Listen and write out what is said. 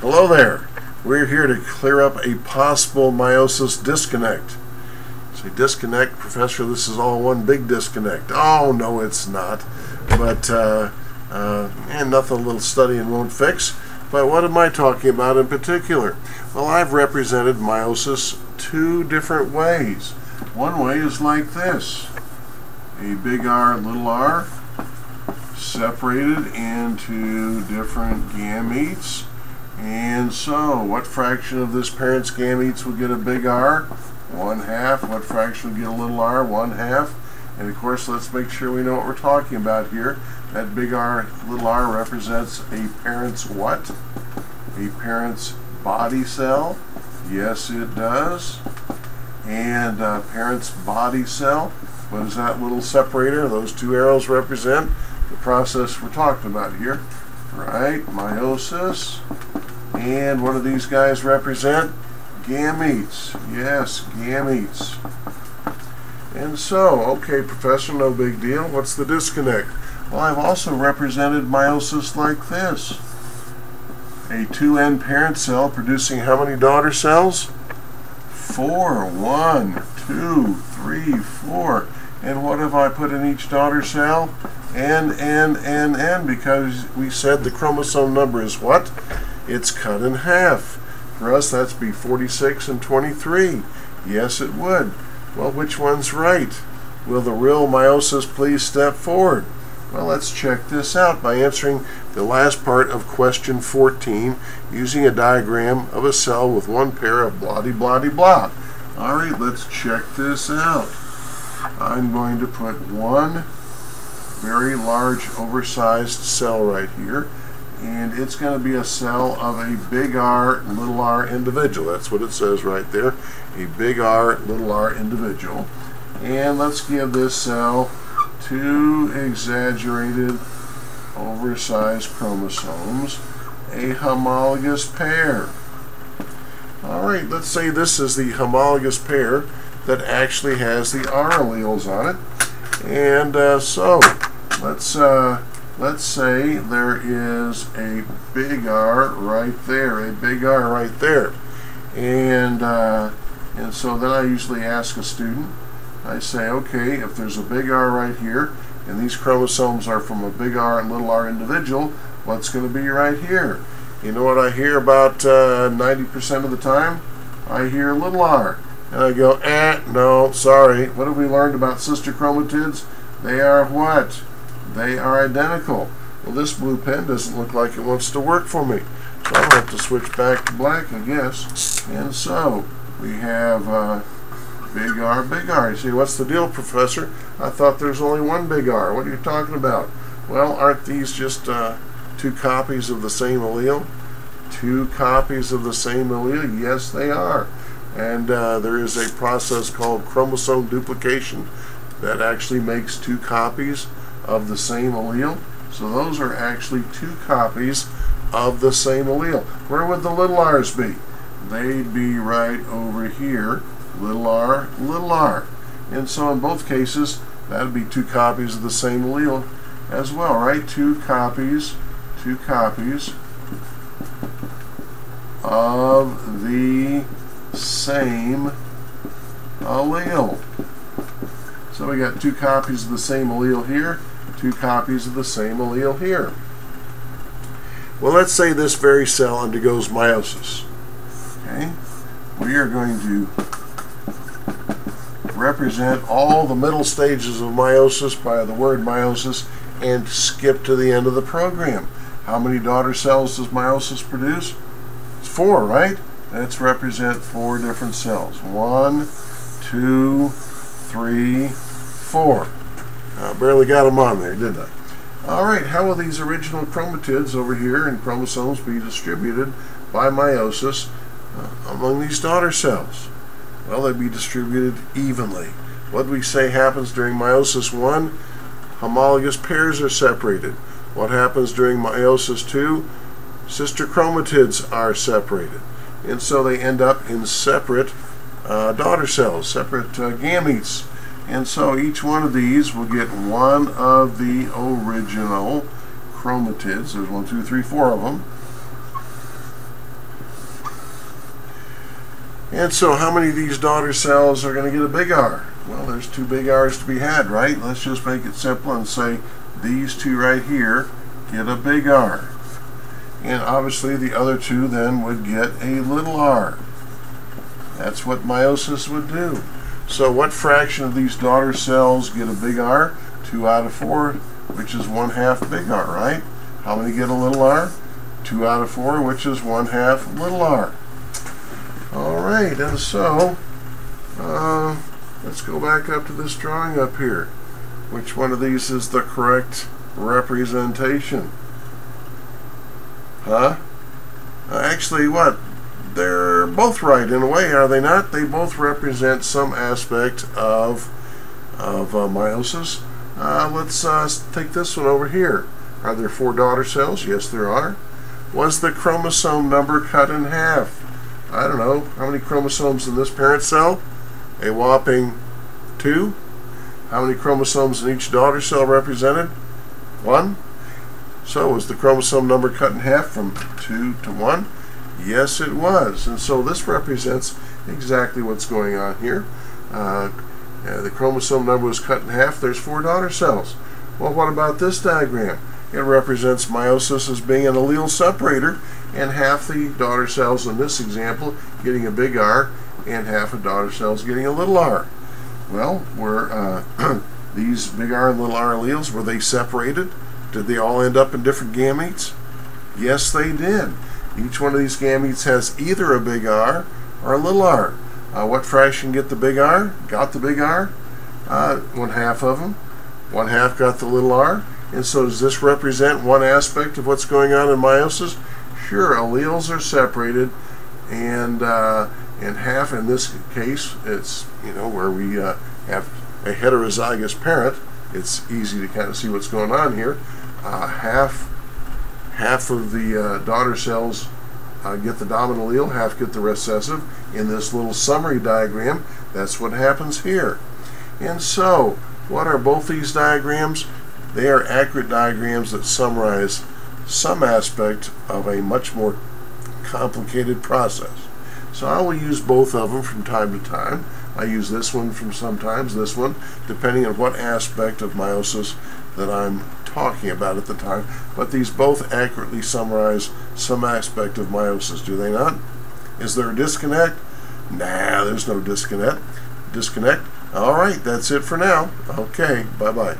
Hello there. We're here to clear up a possible meiosis disconnect. Say disconnect, Professor, this is all one big disconnect. Oh, no, it's not. But, uh, uh, and nothing a little studying won't fix. But what am I talking about in particular? Well, I've represented meiosis two different ways. One way is like this. A big R, little r, separated into different gametes. And so, what fraction of this parent's gametes will get a big R? One half. What fraction will get a little r? One half. And of course, let's make sure we know what we're talking about here. That big R, little r represents a parent's what? A parent's body cell. Yes, it does. And uh, parent's body cell. What is that little separator, those two arrows represent? The process we're talking about here. Right? Meiosis. And what do these guys represent? Gametes. Yes, gametes. And so, okay, Professor, no big deal. What's the disconnect? Well, I've also represented meiosis like this. A 2N parent cell producing how many daughter cells? Four. One, two, three, four. And what have I put in each daughter cell? N, N, N, N, because we said the chromosome number is what? It's cut in half. For us, that's be 46 and 23. Yes, it would. Well, which one's right? Will the real meiosis please step forward? Well, let's check this out by answering the last part of question 14 using a diagram of a cell with one pair of bloody bloody blah. All right, let's check this out. I'm going to put one very large oversized cell right here and it's going to be a cell of a big R, little r individual. That's what it says right there, a big R, little r individual. And let's give this cell two exaggerated oversized chromosomes, a homologous pair. Alright, let's say this is the homologous pair that actually has the R alleles on it. And uh, so, let's uh, let's say there is a big R right there, a big R right there. And, uh, and so then I usually ask a student, I say, okay, if there's a big R right here, and these chromosomes are from a big R and little r individual, what's going to be right here? You know what I hear about 90% uh, of the time? I hear little r. And I go, eh, no, sorry. What have we learned about sister chromatids? They are what? They are identical. Well, this blue pen doesn't look like it wants to work for me. So I'll have to switch back to black, I guess. And so, we have... Uh, Big R, big R. You see, what's the deal, Professor? I thought there's only one big R. What are you talking about? Well, aren't these just uh, two copies of the same allele? Two copies of the same allele? Yes, they are. And uh, there is a process called chromosome duplication that actually makes two copies of the same allele. So those are actually two copies of the same allele. Where would the little r's be? They'd be right over here little r, little r. And so in both cases, that would be two copies of the same allele as well, right? Two copies, two copies of the same allele. So we got two copies of the same allele here, two copies of the same allele here. Well, let's say this very cell undergoes meiosis. Okay, we are going to represent all the middle stages of meiosis by the word meiosis and skip to the end of the program. How many daughter cells does meiosis produce? It's four, right? Let's represent four different cells. One, two, three, four. I barely got them on there, didn't I? All right, how will these original chromatids over here in chromosomes be distributed by meiosis uh, among these daughter cells? Well, they'd be distributed evenly. What we say happens during meiosis 1? Homologous pairs are separated. What happens during meiosis 2? Sister chromatids are separated. And so they end up in separate uh, daughter cells, separate uh, gametes. And so each one of these will get one of the original chromatids. There's one, two, three, four of them. And so how many of these daughter cells are going to get a big R? Well, there's two big R's to be had, right? Let's just make it simple and say these two right here get a big R. And obviously the other two then would get a little r. That's what meiosis would do. So what fraction of these daughter cells get a big R? 2 out of 4, which is 1 half big R, right? How many get a little r? 2 out of 4, which is 1 half little r. Alright, and so, uh, let's go back up to this drawing up here. Which one of these is the correct representation? Huh? Uh, actually, what? They're both right in a way, are they not? They both represent some aspect of, of uh, meiosis. Uh, let's uh, take this one over here. Are there four daughter cells? Yes, there are. Was the chromosome number cut in half? I don't know. How many chromosomes in this parent cell? A whopping two. How many chromosomes in each daughter cell represented? One. So was the chromosome number cut in half from 2 to 1? Yes, it was. And so this represents exactly what's going on here. Uh, the chromosome number was cut in half. There's four daughter cells. Well, what about this diagram? It represents meiosis as being an allele separator, and half the daughter cells in this example getting a big R, and half of daughter cells getting a little r. Well, were uh, these big R and little r alleles, were they separated? Did they all end up in different gametes? Yes, they did. Each one of these gametes has either a big R or a little r. Uh, what fraction get the big R? Got the big R? Uh, one half of them. One half got the little r. And so does this represent one aspect of what's going on in meiosis? Sure, alleles are separated, and uh, and half in this case, it's you know where we uh, have a heterozygous parent. It's easy to kind of see what's going on here uh, half half of the uh, daughter cells uh, get the dominant allele, half get the recessive. In this little summary diagram, that's what happens here. And so, what are both these diagrams? They are accurate diagrams that summarize some aspect of a much more complicated process. So I will use both of them from time to time. I use this one from sometimes, this one, depending on what aspect of meiosis that I'm talking about at the time, but these both accurately summarize some aspect of meiosis, do they not? Is there a disconnect? Nah, there's no disconnect. Disconnect? All right, that's it for now. Okay, bye-bye.